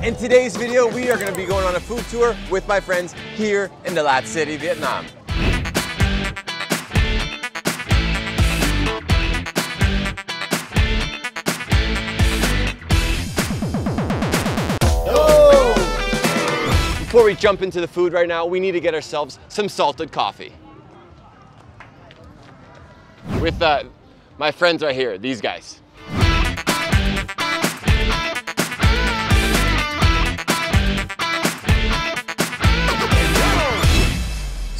In today's video, we are going to be going on a food tour with my friends here in Dalat City, Vietnam. Before we jump into the food right now, we need to get ourselves some salted coffee. With uh, my friends right here, these guys.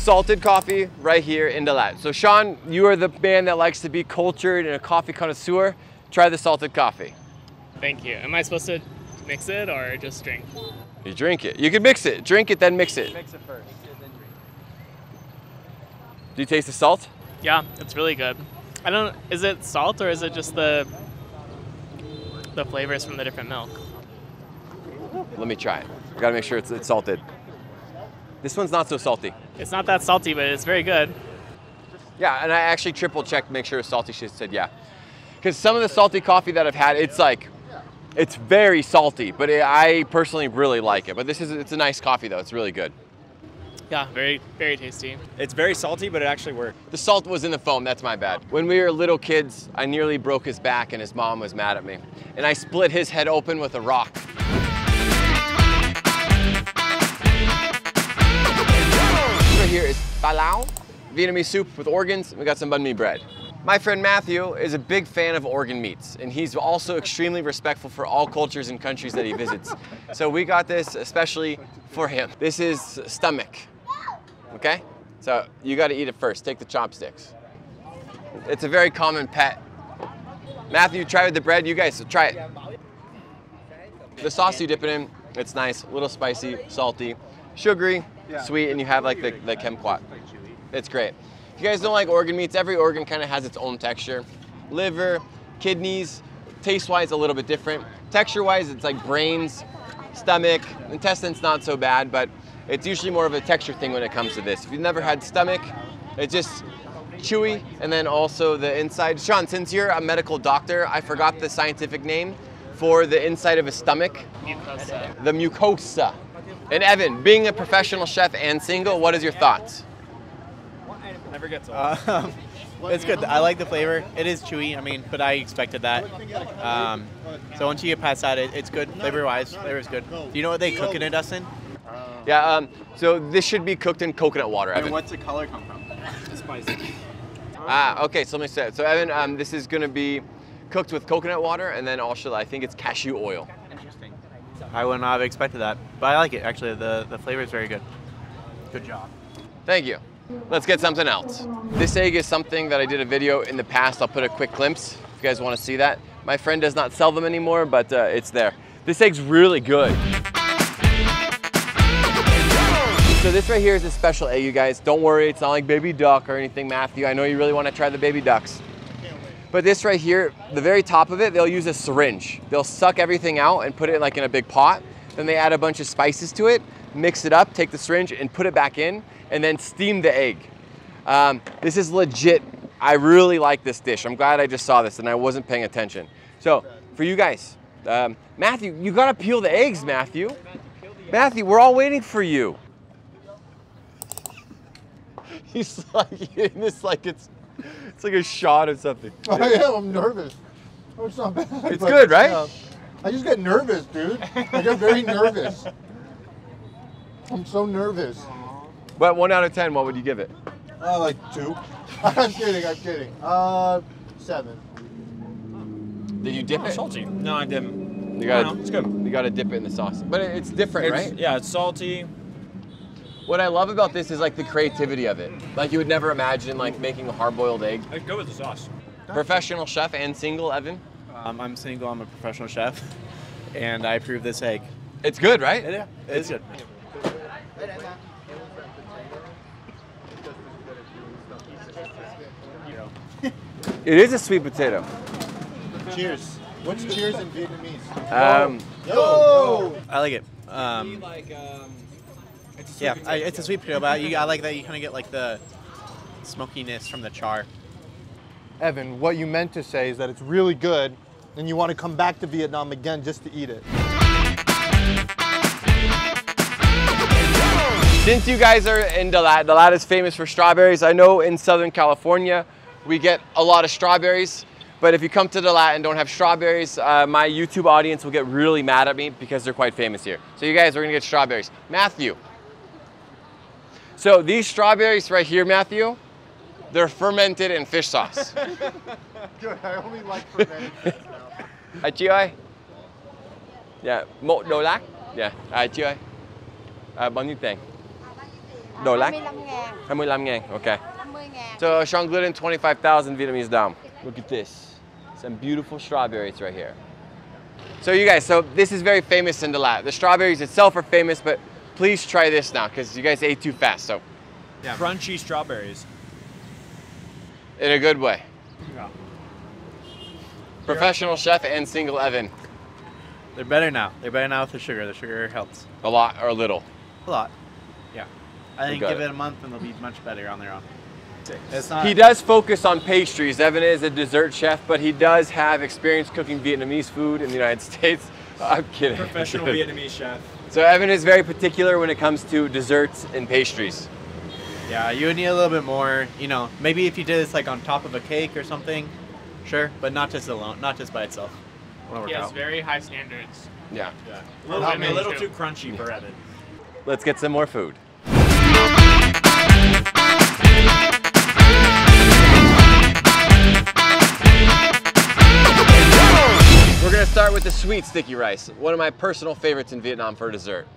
Salted coffee right here in Dalat. So Sean, you are the man that likes to be cultured and a coffee connoisseur. Try the salted coffee. Thank you. Am I supposed to mix it or just drink? You drink it. You can mix it. Drink it, then mix it. Mix it first. Do you taste the salt? Yeah, it's really good. I don't. Is it salt or is it just the the flavors from the different milk? Let me try it. I gotta make sure it's, it's salted. This one's not so salty. It's not that salty, but it's very good. Yeah, and I actually triple checked to make sure it's salty. She said yeah. Because some of the salty coffee that I've had, it's like, it's very salty, but it, I personally really like it. But this is, it's a nice coffee though. It's really good. Yeah, very, very tasty. It's very salty, but it actually worked. The salt was in the foam, that's my bad. When we were little kids, I nearly broke his back and his mom was mad at me. And I split his head open with a rock. Here is Palao, Vietnamese soup with organs. We got some banh mi bread. My friend Matthew is a big fan of organ meats, and he's also extremely respectful for all cultures and countries that he visits. So we got this especially for him. This is stomach, okay? So you gotta eat it first, take the chopsticks. It's a very common pet. Matthew, try with the bread, you guys, try it. The sauce you dip it in, it's nice, a little spicy, salty, sugary, sweet, and you have like the, the kumquat. It's great. If you guys don't like organ meats, every organ kind of has its own texture. Liver, kidneys, taste-wise a little bit different. Texture-wise, it's like brains, stomach, intestines not so bad, but it's usually more of a texture thing when it comes to this. If you've never had stomach, it's just chewy, and then also the inside. Sean, since you're a medical doctor, I forgot the scientific name for the inside of a stomach. Mucosa. The mucosa. And Evan, being a professional chef and single, what is your thoughts? Never gets old. Um, it's good. I like the flavor. It is chewy. I mean, but I expected that. Um, so once you get past that, it, it's good flavor-wise. Flavor is good. Do you know what they cook in it, Dustin? Yeah, um, so this should be cooked in coconut water, Evan. what's the color come from? spicy. Ah, okay, so let me say it. So Evan, um, this is gonna be cooked with coconut water and then also I think it's cashew oil. I would not have expected that, but I like it. Actually, the the flavor is very good. Good job. Thank you. Let's get something else. This egg is something that I did a video in the past. I'll put a quick glimpse if you guys wanna see that. My friend does not sell them anymore, but uh, it's there. This egg's really good. So this right here is a special egg, you guys. Don't worry, it's not like baby duck or anything, Matthew. I know you really wanna try the baby ducks. But this right here, the very top of it, they'll use a syringe. They'll suck everything out and put it like in a big pot. Then they add a bunch of spices to it, mix it up, take the syringe and put it back in, and then steam the egg. Um, this is legit. I really like this dish. I'm glad I just saw this and I wasn't paying attention. So for you guys, um, Matthew, you gotta peel the eggs, Matthew. Matthew, we're all waiting for you. He's like this like it's it's like a shot of something. I am. I'm nervous. Oh, it's not bad. It's but, good, right? uh, I just get nervous, dude. I get very nervous. I'm so nervous. But one out of ten, what would you give it? Uh, like two. I'm kidding. I'm kidding. Uh, seven. Did you dip it? salty. No, I didn't. You gotta, No, no, it's good. You gotta dip it in the sauce. But it- it's different, It's- right? Yeah, it's salty. What I love about this is like the creativity of it. Like you would never imagine like making a hard-boiled egg. It's good with the sauce. Professional chef and single, Evan. Um, I'm single. I'm a professional chef, and I approve this egg. It's good, right? Yeah, it's good. It is a sweet potato. Cheers. What's cheers in Vietnamese? Um, Yo! I like it. Um, yeah, I, it's a sweet potato, but you, I like that you kind of get like the smokiness from the char. Evan, what you meant to say is that it's really good and you want to come back to Vietnam again just to eat it. Since you guys are in Dalat, Dalat is famous for strawberries. I know in Southern California, we get a lot of strawberries. But if you come to Dalat and don't have strawberries, uh, my YouTube audience will get really mad at me because they're quite famous here. So you guys are gonna get strawberries. Matthew. So these strawberries right here, Matthew, they're fermented in fish sauce. Good. I only like fermented things now. À, chị ơi. Dạ, một đồ lát. Dạ, à, chị ơi. À, bao nhiêu tiền? Đồ lát. 25 ngàn, 25 ngàn, okay. 50 ngàn. So Sean Glidden, 25,000 Vietnamese dong. Look at this. Some beautiful strawberries right here. So you guys, so this is very famous in Dalat. The strawberries itself are famous, but please try this now because you guys ate too fast. So Crunchy strawberries. in a good way. Yeah. Professional chef and single Evan. They're better now. They're better now with the sugar. The sugar helps A lot or a little. a lot. Yeah. I think give it. it a month and they'll be much better on their own. It's not. He does focus on pastries. Evan is a dessert chef, but he does have experience cooking Vietnamese food in the United States. I'm kidding. Professional Vietnamese chef. So Evan is very particular when it comes to desserts and pastries. Yeah, you would need a little bit more. You know, maybe if you did this like on top of a cake or something, sure, but not just alone, not just by itself. Won't He has out. very high standards. Yeah. Yeah. A little, Not a little too crunchy for Evan. Let's get some more food. Start with the sweet sticky rice, one of my personal favorites in Vietnam for dessert.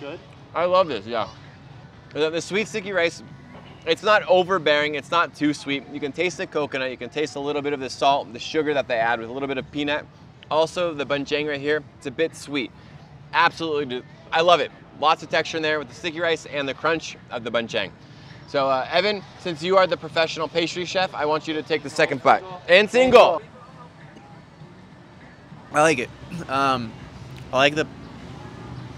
Good. I love this, yeah. The, sweet sticky rice, it's not overbearing, it's not too sweet. You can taste the coconut, you can taste a little bit of the salt, the sugar that they add with a little bit of peanut. Also, the banh trang right here, it's a bit sweet. Absolutely, do- I love it. Lots of texture in there with the sticky rice and the crunch of the banh trang. So, uh, Evan, since you are the professional pastry chef, I want you to take the second bite. And single. I like it. Um, I like the.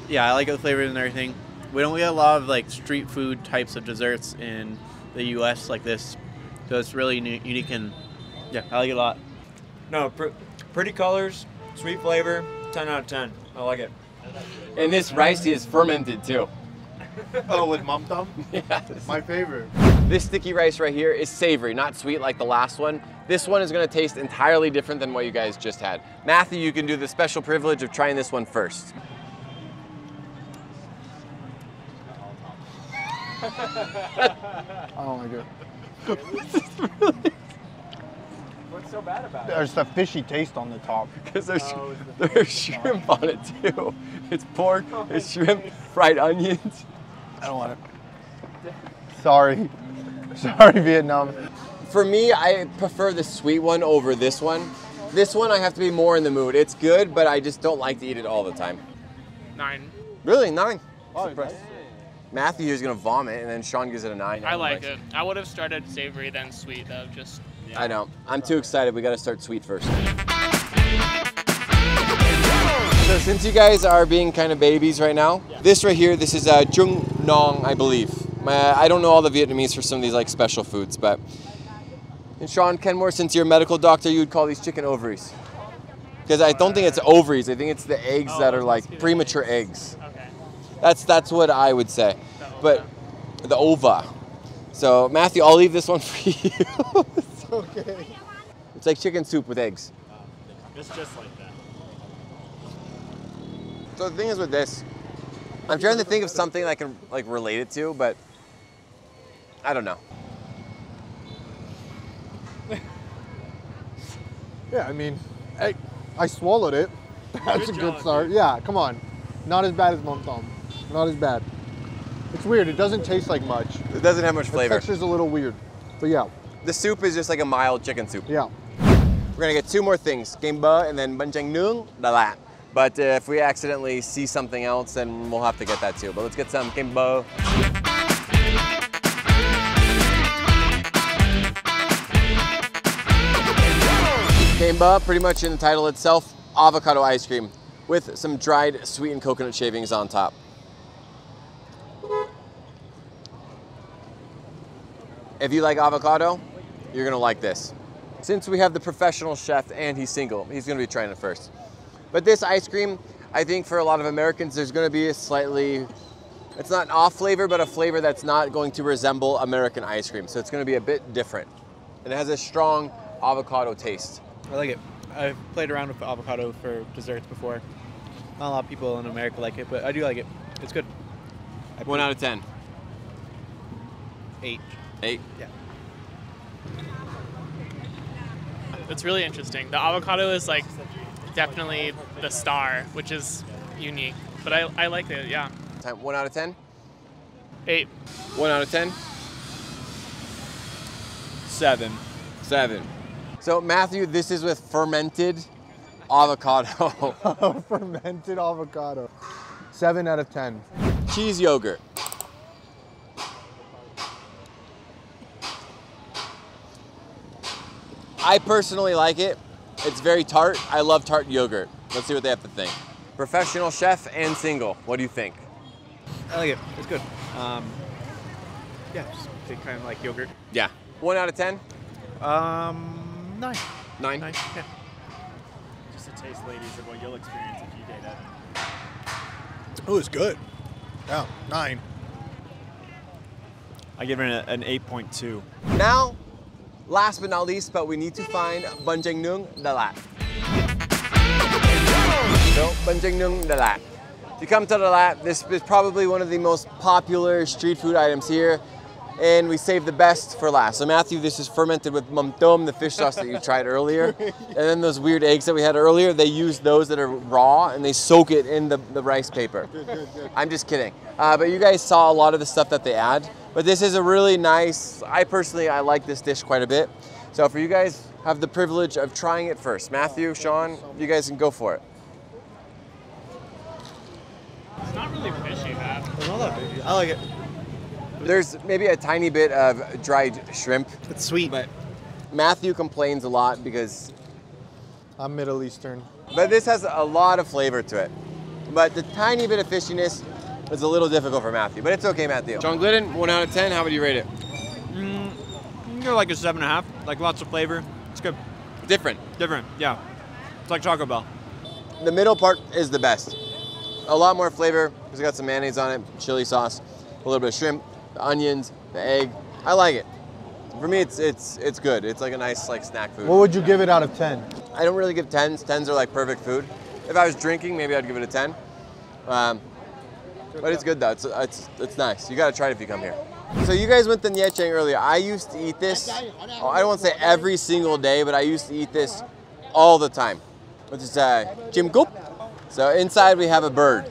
Yeah, I like the flavors and everything. We don't get a lot of like street food types of desserts in the U.S. like this, so it's really unique and yeah, I like it a lot. No, pr- pretty colors, sweet flavor, 10 out of 10. I like it. And this rice is fermented too. Oh, with mum tum? Yes. My favorite. This sticky rice right here is savory, not sweet like the last one. This one is gonna taste entirely different than what you guys just had. Matthew, you can do the special privilege of trying this one first. Oh my god. What's so bad about it? There's a fishy taste on the top. Because there's, oh, there's shrimp on it too. It's pork, it's shrimp, fried onions. I don't want it. Sorry. Sorry, Vietnam. For me, I prefer the sweet one over this one. This one, I have to be more in the mood. It's good, but I just don't like to eat it all the time. Nine. Really, nine. Oh, Surprised. Matthew is gonna vomit, and then Sean gives it a nine. I like it. I would have started savory then sweet though. Just I know. I'm too excited. We got to start sweet first. So since you guys are being kind of babies right now, this right here, this is uh, Trung Nong, I believe. My, I don't know all the Vietnamese for some of these like special foods, but and Sean Kenmore, since you're a medical doctor, you would call these chicken ovaries. Because I don't think it's ovaries. I think it's the eggs Oh, that are like premature eggs. okay. That's that's what I would say. The But the ova. So Matthew, I'll leave this one for you. it's Okay. it's like chicken soup with eggs. It's just like that. So the thing is with this, I'm trying to think of something I can like relate it to, but I don't know. Yeah, I mean, I, I swallowed it. That's Good a good job, start. Yeah, come on. Not as bad as mum tum. Not as bad. It's weird. It doesn't taste like much. It doesn't have much flavor. The flavor. texture's a little weird. But yeah, The soup is just like a mild chicken soup. yeah. We're gonna get two more things, game ba and then banh trang nuong dalat. But uh, if we accidentally see something else, then we'll have to get that too. But let's get some Kimbo. Kimbo, pretty much in the title itself, avocado ice cream with some dried sweetened coconut shavings on top. If you like avocado, you're gonna like this. Since we have the professional chef and he's single, he's gonna be trying it first. But this ice cream, I think for a lot of Americans, there's going to be a slightly, it's not an off flavor, but a flavor that's not going to resemble American ice cream. So it's going to be a bit different. And it has a strong avocado taste. I like it. I've played around with avocado for desserts before. Not a lot of people in America like it, but I do like it. It's good. I One out of 10. eight. Eight. Yeah. It's really interesting. The avocado is like definitely the star, which is unique. But I, I like it, yeah. Time. One out of 10. Eight. One out of 10. Seven. Seven. So Matthew, this is with fermented avocado. Oh, fermented avocado. Seven out of ten. cheese yogurt. I personally like it. It's very tart. I love tart yogurt. Let's see what they have to think. Professional chef and single. What do you think? I like it. It's good. Um, yeah, just kind of like yogurt. Yeah. One out of ten. Um, nine. Nine. Nine. Yeah. Just a taste, ladies, of what you'll experience if you date it. Oh, it's good. Yeah, nine. I give it an 8.2. Now, last but not least, but we need to find Banh Trang Nuong Dalat. So, Nuong Dalat. If you come to Dalat, this is probably one of the most popular street food items here, and we save the best for last. So Matthew, this is fermented with mamtom, the fish sauce that you tried earlier, and then those weird eggs that we had earlier, they use those that are raw, and they soak it in the, the rice paper. I'm just kidding. Uh, but you guys saw a lot of the stuff that they add. But this is a really nice, I personally, I like this dish quite a bit. So for you guys, have the privilege of trying it first. Matthew, Sean, you guys can go for it. It's not really fishy, Matt. It's not that. fishy. I like it. There's maybe a tiny bit of dried shrimp, It's sweet. but Matthew complains a lot because, I'm Middle Eastern. but this has a lot of flavor to it. But the tiny bit of fishiness is a little difficult for Matthew, but it's okay, Matthew. Sean Glidden, one out of 10, how would you rate it? Mm, you're like a seven and a half. Like lots of flavor. It's good. Different. Different. Yeah. It's like Taco Bell. The middle part is the best. A lot more flavor. It's got some mayonnaise on it, chili sauce, a little bit of shrimp, the onions, the egg. I like it. For me, it's it's it's good. It's like a nice like snack food. What would you give it out of ten? I don't really give tens. Tens are like perfect food. If I was drinking, maybe I'd give it a ten. Um, but it's good though. It's, it's it's nice. You gotta try it if you come here. So you guys went to Nha Trang earlier. I used to eat this. oh, I don't want to say every single day, but I used to eat this all the time. Which is uh, Jim Goop. So inside we have a bird.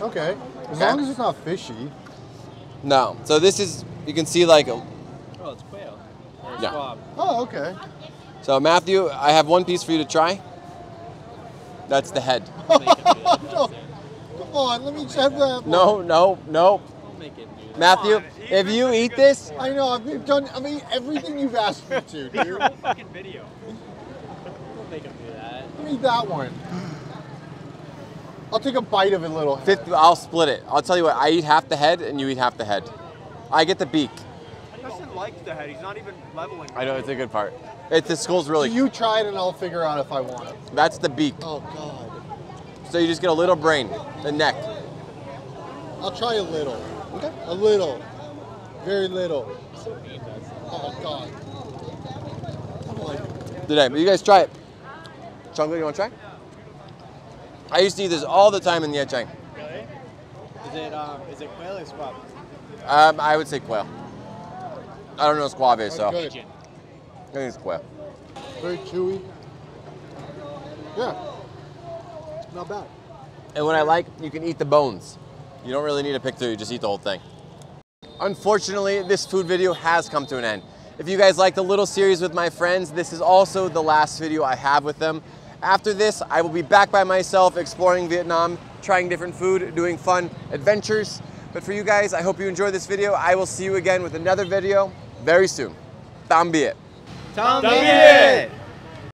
Okay. As Okay. long as it's not fishy. No. So this is you can see like a, Oh, it's quail. yeah. Oh, okay. So Matthew, I have one piece for you to try. That's the head. no. Come on, let me check that. No, no, no. Matthew, if you eat this, I know. I've done. I mean, everything you've asked me to, dude. Let Fucking video. Make him do that. me that one. I'll take a bite of it, a little. head. 50, I'll split it. I'll tell you what, I eat half the head and you eat half the head. I get the beak. He doesn't the head. He's not even leveling. I know it's a good part. It's, the skull's really. So You try it, and I'll figure out if I want it. That's the beak. Oh God. So you just get a little brain, the neck. I'll try a little. Okay. A little. Very little. Oh God. I'm like, Today, but you guys try it. Chongli, you want to try? I used to eat this all the time in the Chang. Really? Is it um, is it quail or squab? Um, I would say quail. I don't know what squab is, so I think it's quail. Very chewy. Yeah. Not bad. And what I like, you can eat the bones. You don't really need to pick through, you just eat the whole thing. Unfortunately, this food video has come to an end. If you guys like the little series with my friends, this is also the last video I have with them. After this, I will be back by myself exploring Vietnam, trying different food, doing fun adventures. But for you guys, I hope you enjoyed this video. I will see you again with another video very soon. Tạm biệt. Tạm biệt.